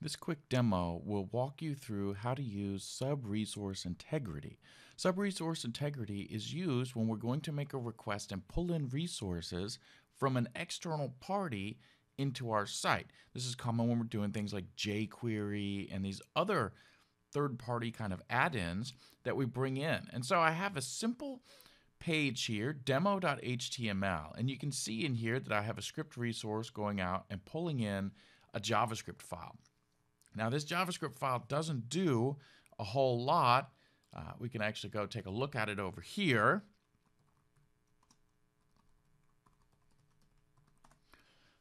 This quick demo will walk you through how to use sub-resource integrity. Sub-resource integrity is used when we're going to make a request and pull in resources from an external party into our site. This is common when we're doing things like jQuery and these other third-party kind of add-ins that we bring in. And so I have a simple page here, demo.html, and you can see in here that I have a script resource going out and pulling in a JavaScript file. Now this JavaScript file doesn't do a whole lot. Uh, we can actually go take a look at it over here.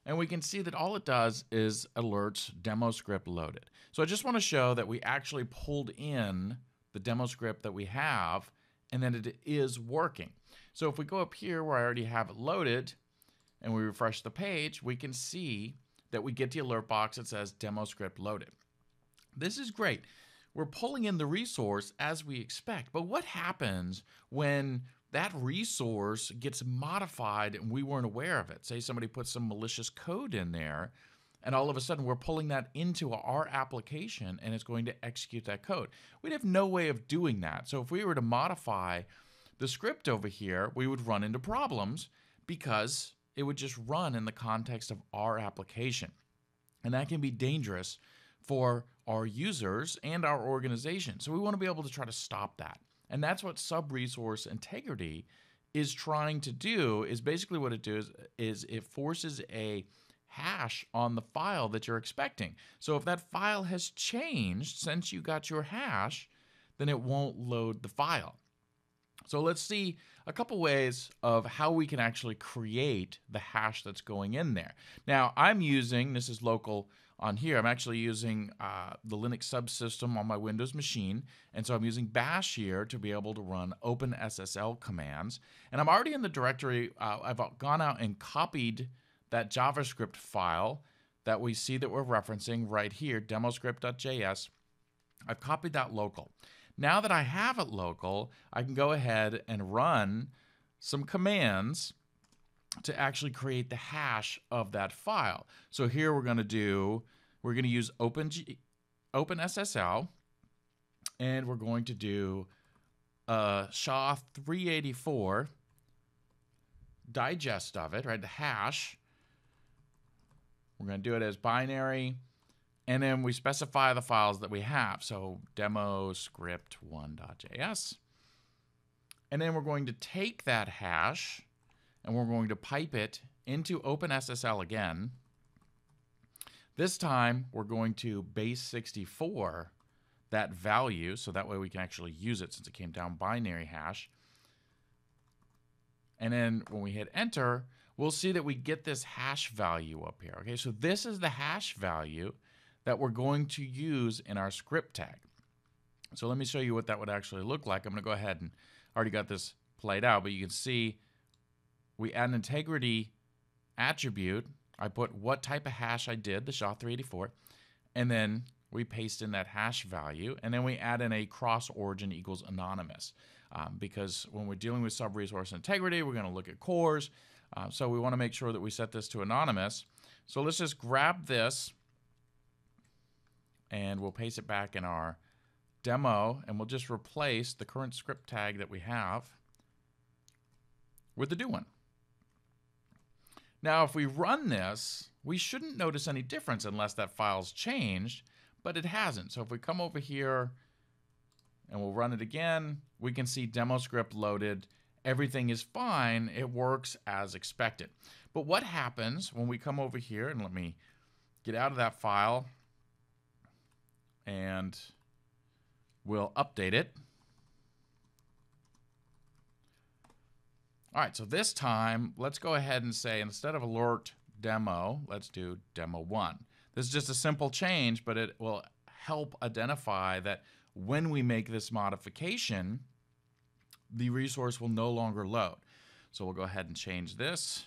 And we can see that all it does is alerts demo script loaded. So I just want to show that we actually pulled in the demo script that we have and that it is working. So if we go up here where I already have it loaded and we refresh the page, we can see that we get the alert box that says demo script loaded. This is great. We're pulling in the resource as we expect, but what happens when that resource gets modified and we weren't aware of it? Say somebody puts some malicious code in there and all of a sudden we're pulling that into our application and it's going to execute that code. We'd have no way of doing that. So if we were to modify the script over here, we would run into problems because it would just run in the context of our application. And that can be dangerous for our users and our organization. So we want to be able to try to stop that. And that's what sub-resource integrity is trying to do is basically what it does is it forces a hash on the file that you're expecting. So if that file has changed since you got your hash, then it won't load the file. So let's see a couple ways of how we can actually create the hash that's going in there. Now I'm using, this is local on here, I'm actually using uh, the Linux subsystem on my Windows machine. And so I'm using bash here to be able to run OpenSSL commands. And I'm already in the directory. Uh, I've gone out and copied that JavaScript file that we see that we're referencing right here, demoscript.js. I've copied that local. Now that I have it local, I can go ahead and run some commands to actually create the hash of that file. So here we're going to do, we're going to use OpenG, OpenSSL, and we're going to do uh, a SHA-384 digest of it, right? The hash. We're going to do it as binary. And then we specify the files that we have. So demo script 1.js. And then we're going to take that hash and we're going to pipe it into OpenSSL again. This time we're going to base 64 that value so that way we can actually use it since it came down binary hash. And then when we hit enter, we'll see that we get this hash value up here. Okay, so this is the hash value that we're going to use in our script tag. So let me show you what that would actually look like. I'm going to go ahead and already got this played out, but you can see we add an integrity attribute. I put what type of hash I did, the SHA-384, and then we paste in that hash value, and then we add in a cross origin equals anonymous. Um, because when we're dealing with sub-resource integrity, we're going to look at CORS. Uh, so we want to make sure that we set this to anonymous. So let's just grab this and we'll paste it back in our demo and we'll just replace the current script tag that we have with the new one. Now, if we run this, we shouldn't notice any difference unless that file's changed, but it hasn't. So if we come over here and we'll run it again, we can see demo script loaded. Everything is fine. It works as expected. But what happens when we come over here and let me get out of that file and we'll update it. All right, so this time, let's go ahead and say instead of alert demo, let's do demo one. This is just a simple change, but it will help identify that when we make this modification, the resource will no longer load. So we'll go ahead and change this.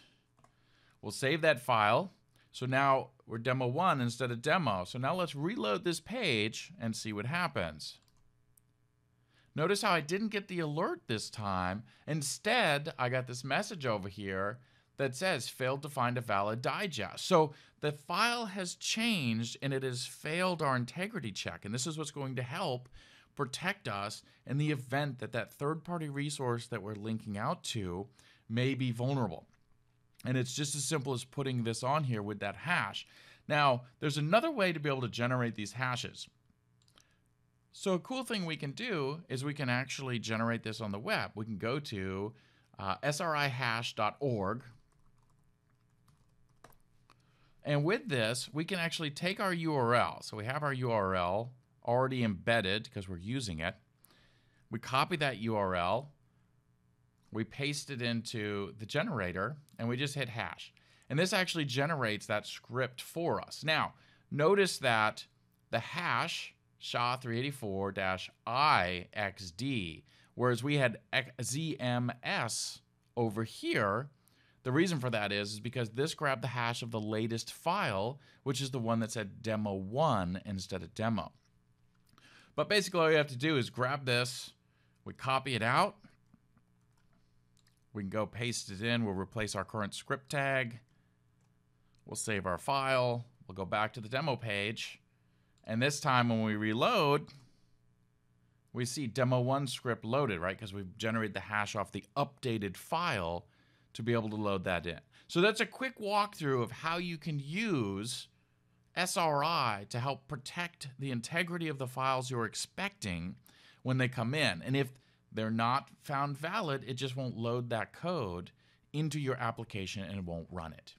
We'll save that file. So now we're demo one instead of demo. So now let's reload this page and see what happens. Notice how I didn't get the alert this time. Instead, I got this message over here that says failed to find a valid digest. So the file has changed and it has failed our integrity check. And this is what's going to help protect us in the event that that third party resource that we're linking out to may be vulnerable. And it's just as simple as putting this on here with that hash. Now, there's another way to be able to generate these hashes. So a cool thing we can do is we can actually generate this on the web. We can go to uh, srihash.org. And with this, we can actually take our URL. So we have our URL already embedded because we're using it. We copy that URL, we paste it into the generator, and we just hit hash. And this actually generates that script for us. Now, notice that the hash SHA-384-IXD, whereas we had ZMS over here. The reason for that is, is because this grabbed the hash of the latest file, which is the one that said demo1 instead of demo. But basically all you have to do is grab this, we copy it out, we can go paste it in, we'll replace our current script tag, we'll save our file, we'll go back to the demo page, and this time when we reload, we see demo1 script loaded, right? Because we've generated the hash off the updated file to be able to load that in. So that's a quick walkthrough of how you can use SRI to help protect the integrity of the files you're expecting when they come in. And if they're not found valid, it just won't load that code into your application and it won't run it.